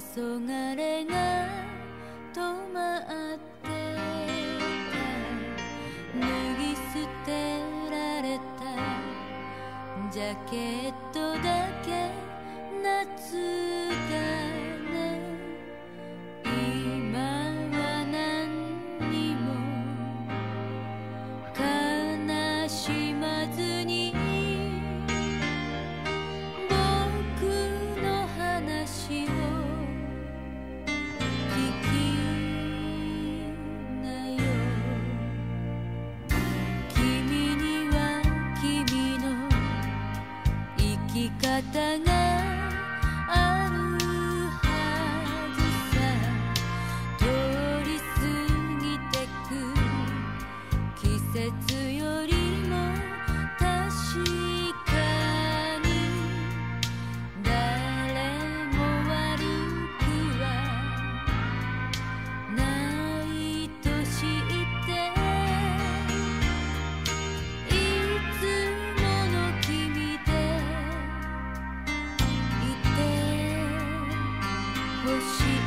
黄昏が tangan she